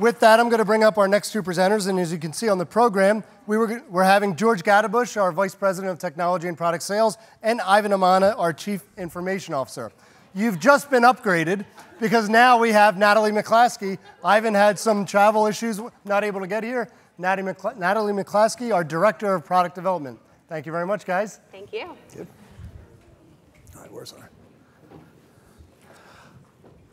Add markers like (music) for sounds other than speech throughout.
With that, I'm going to bring up our next two presenters. And as you can see on the program, we were, we're having George Gadabush, our Vice President of Technology and Product Sales, and Ivan Amana, our Chief Information Officer. You've just been upgraded because now we have Natalie McClaskey. Ivan had some travel issues, not able to get here. Natalie, McCla- Natalie McClaskey, our Director of Product Development. Thank you very much, guys. Thank you. Good. All right, where's our?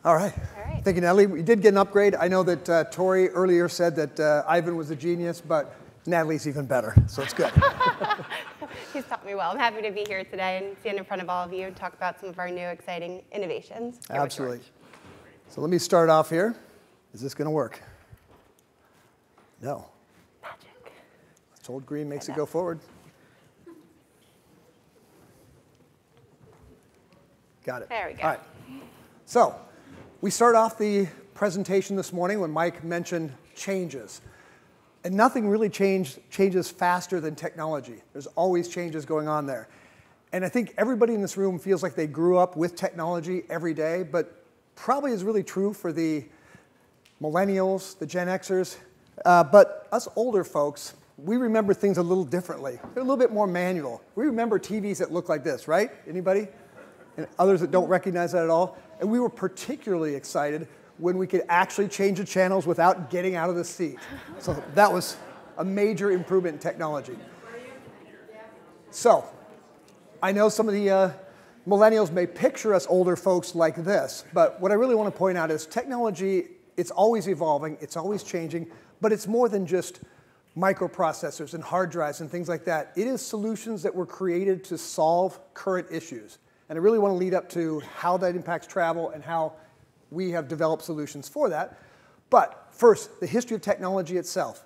All right. All right. Thank you, Natalie. We did get an upgrade. I know that uh, Tori earlier said that uh, Ivan was a genius, but Natalie's even better, so it's good. (laughs) He's taught me well. I'm happy to be here today and stand in front of all of you and talk about some of our new exciting innovations. Absolutely. So let me start off here. Is this going to work? No. Magic. Told green makes it go forward. Got it. There we go. All right. So, we start off the presentation this morning when Mike mentioned changes. And nothing really change, changes faster than technology. There's always changes going on there. And I think everybody in this room feels like they grew up with technology every day, but probably is really true for the millennials, the Gen Xers. Uh, but us older folks, we remember things a little differently. They're a little bit more manual. We remember TVs that look like this, right? Anybody? And others that don't recognize that at all. And we were particularly excited when we could actually change the channels without getting out of the seat. So that was a major improvement in technology. So, I know some of the uh, millennials may picture us older folks like this, but what I really want to point out is technology, it's always evolving, it's always changing, but it's more than just microprocessors and hard drives and things like that. It is solutions that were created to solve current issues. And I really want to lead up to how that impacts travel and how we have developed solutions for that. But first, the history of technology itself.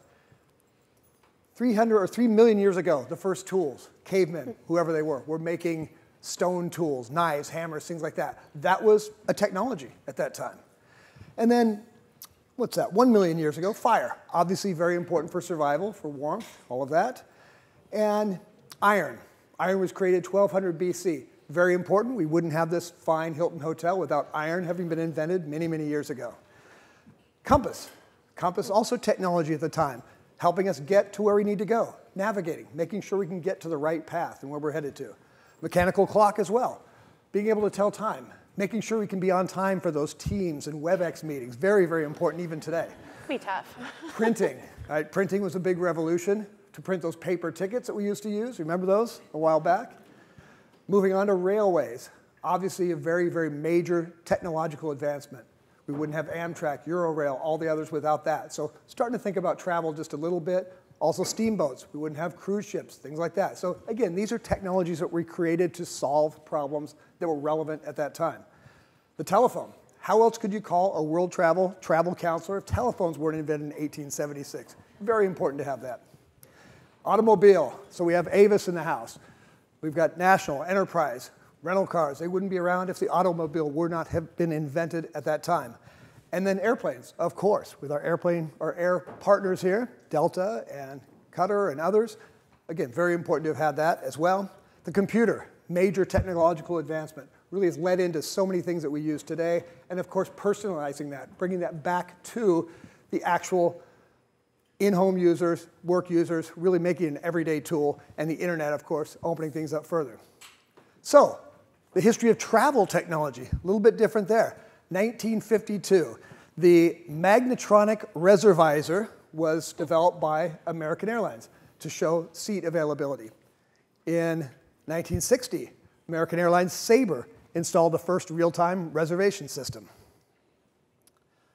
300 or 3 million years ago, the first tools, cavemen, whoever they were, were making stone tools, knives, hammers, things like that. That was a technology at that time. And then, what's that, 1 million years ago, fire. Obviously, very important for survival, for warmth, all of that. And iron. Iron was created 1200 BC. Very important. We wouldn't have this fine Hilton Hotel without iron having been invented many, many years ago. Compass. Compass, also technology at the time, helping us get to where we need to go, navigating, making sure we can get to the right path and where we're headed to. Mechanical clock as well, being able to tell time, making sure we can be on time for those Teams and WebEx meetings. Very, very important even today. Be tough. (laughs) Printing. Right? Printing was a big revolution to print those paper tickets that we used to use. Remember those a while back? Moving on to railways. Obviously, a very, very major technological advancement. We wouldn't have Amtrak, Eurorail, all the others without that. So, starting to think about travel just a little bit. Also, steamboats. We wouldn't have cruise ships, things like that. So, again, these are technologies that we created to solve problems that were relevant at that time. The telephone. How else could you call a world travel travel counselor if telephones weren't invented in 1876? Very important to have that. Automobile. So we have Avis in the house. We've got national, enterprise, rental cars. They wouldn't be around if the automobile were not have been invented at that time. And then airplanes, of course, with our airplane, our air partners here, Delta and Qatar and others. Again, very important to have had that as well. The computer, major technological advancement, really has led into so many things that we use today. And of course, personalizing that, bringing that back to the actual in-home users, work users, really making it an everyday tool, and the internet, of course, opening things up further. So, the history of travel technology, a little bit different there. 1952, the Magnetronic Reservisor was developed by American Airlines to show seat availability. In 1960, American Airlines Sabre installed the first real-time reservation system.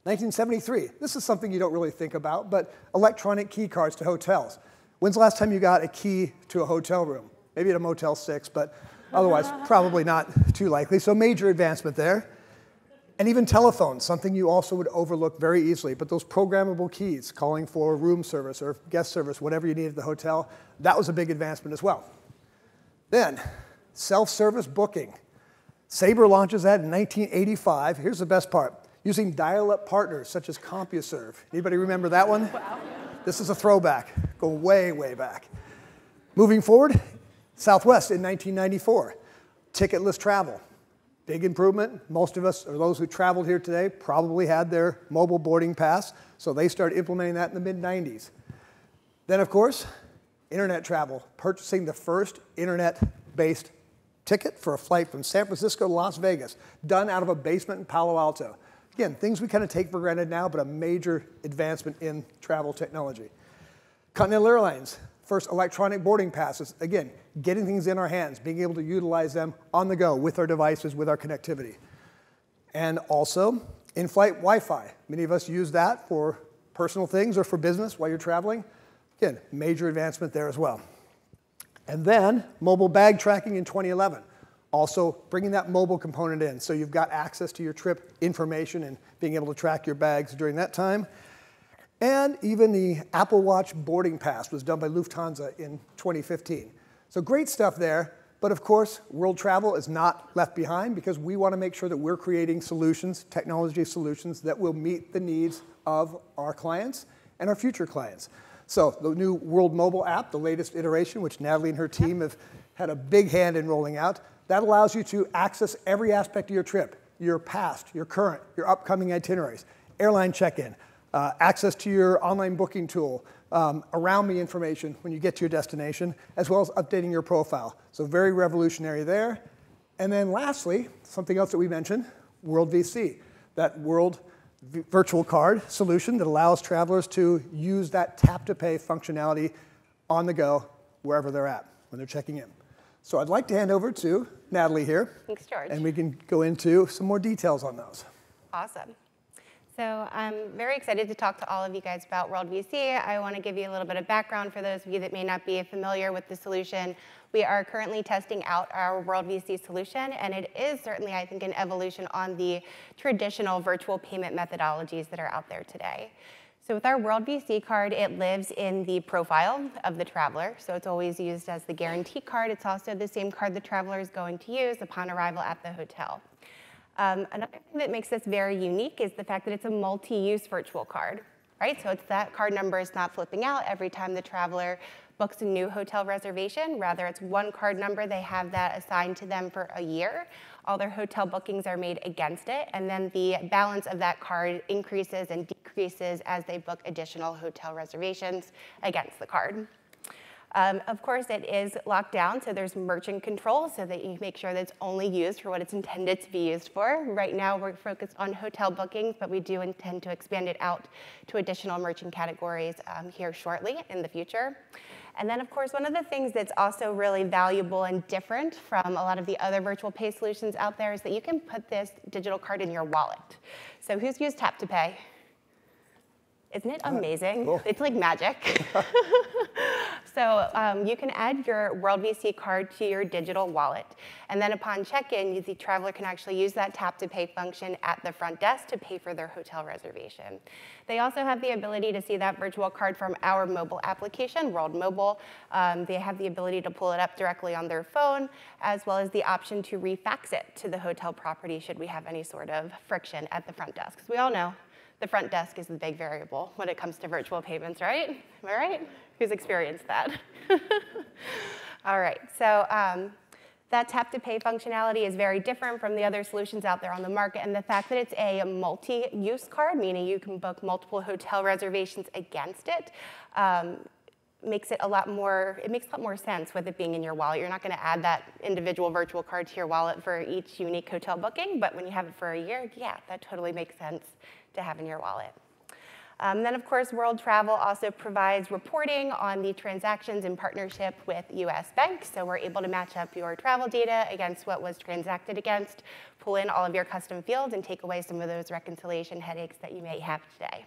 1973, this is something you don't really think about, but electronic key cards to hotels. When's the last time you got a key to a hotel room? Maybe at a Motel 6, but otherwise, (laughs) probably not too likely. So, major advancement there. And even telephones, something you also would overlook very easily. But those programmable keys, calling for room service or guest service, whatever you need at the hotel, that was a big advancement as well. Then, self service booking. Sabre launches that in 1985. Here's the best part using dial-up partners such as CompuServe. Anybody remember that one? Wow. This is a throwback, go way, way back. Moving forward, Southwest in 1994, ticketless travel. Big improvement. Most of us, or those who traveled here today, probably had their mobile boarding pass, so they started implementing that in the mid 90s. Then, of course, internet travel, purchasing the first internet based ticket for a flight from San Francisco to Las Vegas, done out of a basement in Palo Alto. Again, things we kind of take for granted now, but a major advancement in travel technology. Continental Airlines, first electronic boarding passes. Again, getting things in our hands, being able to utilize them on the go with our devices, with our connectivity. And also, in-flight Wi-Fi. Many of us use that for personal things or for business while you're traveling. Again, major advancement there as well. And then mobile bag tracking in 2011. Also bringing that mobile component in so you've got access to your trip information and being able to track your bags during that time. And even the Apple Watch boarding pass was done by Lufthansa in 2015. So great stuff there. But of course, world travel is not left behind because we want to make sure that we're creating solutions, technology solutions that will meet the needs of our clients and our future clients. So the new World Mobile app, the latest iteration, which Natalie and her team have had a big hand in rolling out, that allows you to access every aspect of your trip, your past, your current, your upcoming itineraries, airline check-in, uh, access to your online booking tool, um, around me information when you get to your destination, as well as updating your profile. So very revolutionary there. And then lastly, something else that we mentioned, World VC, that World virtual card solution that allows travelers to use that tap to pay functionality on the go wherever they're at when they're checking in. So I'd like to hand over to Natalie here. Thanks, George. And we can go into some more details on those. Awesome. So I'm very excited to talk to all of you guys about World VC. I want to give you a little bit of background for those of you that may not be familiar with the solution. We are currently testing out our World VC solution, and it is certainly, I think, an evolution on the traditional virtual payment methodologies that are out there today. So with our World VC card, it lives in the profile of the traveler. So it's always used as the guarantee card. It's also the same card the traveler is going to use upon arrival at the hotel. Um, another thing that makes this very unique is the fact that it's a multi-use virtual card, right? So it's that card number is not flipping out every time the traveler books a new hotel reservation. Rather, it's one card number. They have that assigned to them for a year. All their hotel bookings are made against it, and then the balance of that card increases and decreases as they book additional hotel reservations against the card. Um, of course, it is locked down, so there's merchant control so that you make sure that it's only used for what it's intended to be used for. Right now, we're focused on hotel bookings, but we do intend to expand it out to additional merchant categories um, here shortly in the future. And then, of course, one of the things that's also really valuable and different from a lot of the other virtual pay solutions out there is that you can put this digital card in your wallet. So who's used Tap to Pay? Isn't it amazing? Cool. It's like magic. (laughs) (laughs) so um, you can add your World VC card to your digital wallet. And then upon check-in, the traveler can actually use that tap to pay function at the front desk to pay for their hotel reservation. They also have the ability to see that virtual card from our mobile application, World Mobile. Um, they have the ability to pull it up directly on their phone, as well as the option to refax it to the hotel property should we have any sort of friction at the front desk. We all know the front desk is the big variable when it comes to virtual payments, right? Am I right? Who's experienced that? (laughs) All right, so um, that tap to pay functionality is very different from the other solutions out there on the market. And the fact that it's a multi-use card, meaning you can book multiple hotel reservations against it, um, makes it a lot more, it makes a lot more sense with it being in your wallet. You're not gonna add that individual virtual card to your wallet for each unique hotel booking, but when you have it for a year, yeah, that totally makes sense to have in your wallet. Um, then, of course, World Travel also provides reporting on the transactions in partnership with US Bank. So we're able to match up your travel data against what was transacted against, pull in all of your custom fields, and take away some of those reconciliation headaches that you may have today.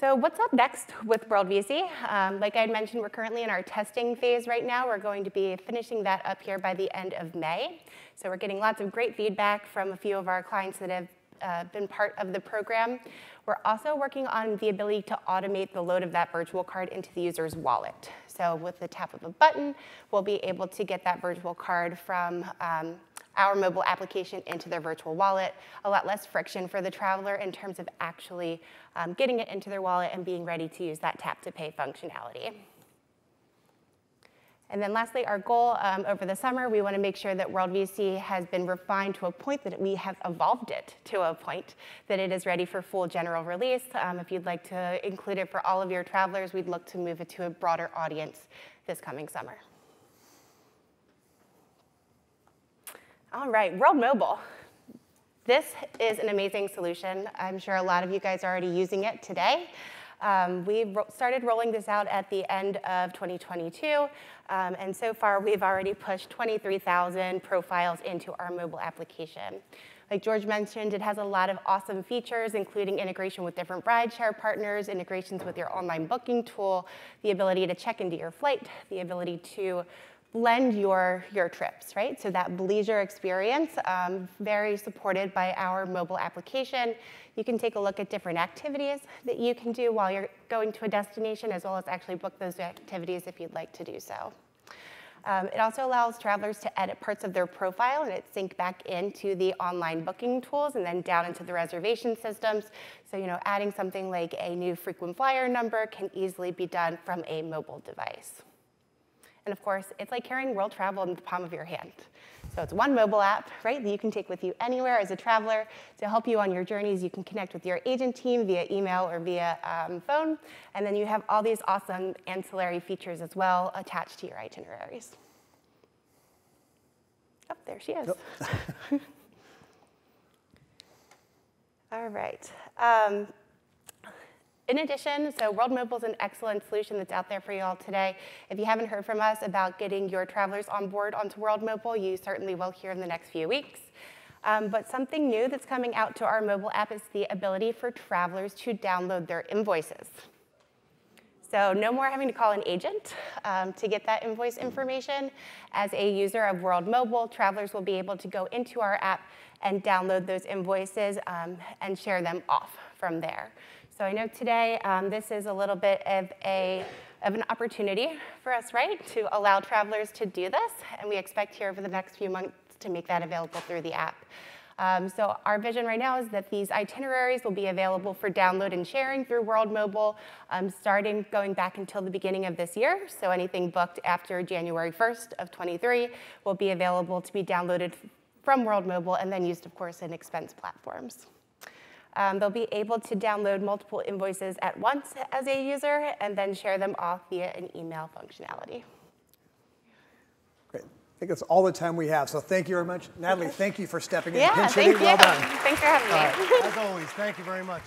So what's up next with World VC? Um, like I mentioned, we're currently in our testing phase right now. We're going to be finishing that up here by the end of May. So we're getting lots of great feedback from a few of our clients that have uh, been part of the program. We're also working on the ability to automate the load of that virtual card into the user's wallet. So with the tap of a button, we'll be able to get that virtual card from um, our mobile application into their virtual wallet, a lot less friction for the traveler in terms of actually um, getting it into their wallet and being ready to use that tap to pay functionality. And then lastly, our goal um, over the summer, we want to make sure that World VC has been refined to a point that we have evolved it to a point that it is ready for full general release. Um, if you'd like to include it for all of your travelers, we'd look to move it to a broader audience this coming summer. All right, World Mobile. This is an amazing solution. I'm sure a lot of you guys are already using it today. Um, we ro started rolling this out at the end of 2022, um, and so far we've already pushed 23,000 profiles into our mobile application. Like George mentioned, it has a lot of awesome features, including integration with different rideshare partners, integrations with your online booking tool, the ability to check into your flight, the ability to blend your, your trips, right? So that leisure experience, um, very supported by our mobile application. You can take a look at different activities that you can do while you're going to a destination, as well as actually book those activities if you'd like to do so. Um, it also allows travelers to edit parts of their profile and it sync back into the online booking tools and then down into the reservation systems. So, you know, adding something like a new frequent flyer number can easily be done from a mobile device. And of course, it's like carrying world travel in the palm of your hand. So it's one mobile app, right, that you can take with you anywhere as a traveler to help you on your journeys. You can connect with your agent team via email or via um, phone. And then you have all these awesome ancillary features as well attached to your itineraries. Oh, there she is. (laughs) All right. Um, in addition, so World Mobile is an excellent solution that's out there for you all today. If you haven't heard from us about getting your travelers on board onto World Mobile, you certainly will hear in the next few weeks. Um, but something new that's coming out to our mobile app is the ability for travelers to download their invoices. So no more having to call an agent um, to get that invoice information. As a user of World Mobile, travelers will be able to go into our app and download those invoices um, and share them off from there. So I know today um, this is a little bit of, a, of an opportunity for us, right, to allow travelers to do this, and we expect here over the next few months to make that available through the app. Um, so our vision right now is that these itineraries will be available for download and sharing through World Mobile, um, starting going back until the beginning of this year. So anything booked after January 1st of 23 will be available to be downloaded from World Mobile and then used, of course, in expense platforms. Um, they'll be able to download multiple invoices at once as a user and then share them off via an email functionality. Great. I think that's all the time we have. So thank you very much. Natalie, thank you for stepping in. Yeah, thank you. Well done. (laughs) Thanks for having me. As always, thank you very much.